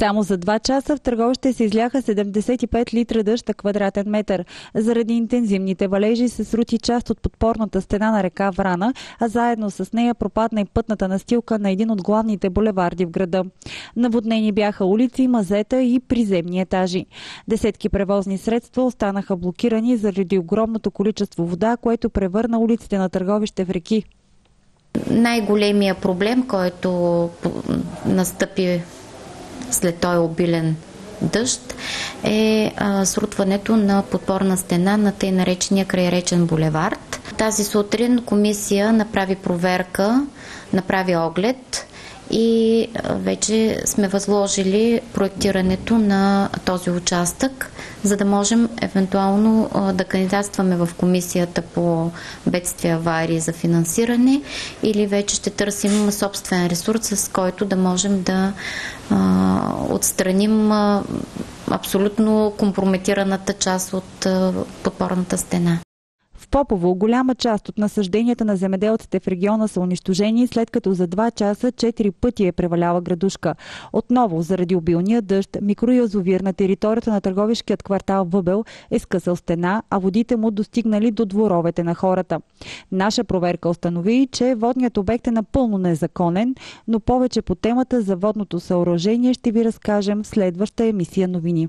Само за 2 часа в Търговище се изляха 75 литра дъжд на квадратен метър. Заради интензивните валежи се срути част от подпорната стена на река Врана, а заедно с нея пропадна и пътната настилка на един от главните булеварди в града. Наводнени бяха улици, мазета и приземни етажи. Десетки превозни средства останаха блокирани заради огромното количество вода, което превърна улиците на Търговище в реки. Най-големия проблем, който настъпи след този обилен дъжд е а, срутването на подпорна стена на тъй наречения крайречен булевард. Тази сутрин комисия направи проверка, направи оглед и вече сме възложили проектирането на този участък, за да можем евентуално да кандидатстваме в комисията по бедствия аварии за финансиране или вече ще търсим собствен ресурс, с който да можем да отстраним абсолютно компрометираната част от подпорната стена. Попово голяма част от насъжденията на земеделците в региона са унищожени, след като за 2 часа 4 пъти е преваляла градушка. Отново, заради обилния дъжд, микроязовир на територията на търговишкият квартал Въбел е скъсал стена, а водите му достигнали до дворовете на хората. Наша проверка установи, че водният обект е напълно незаконен, но повече по темата за водното съоръжение ще ви разкажем в следваща емисия новини.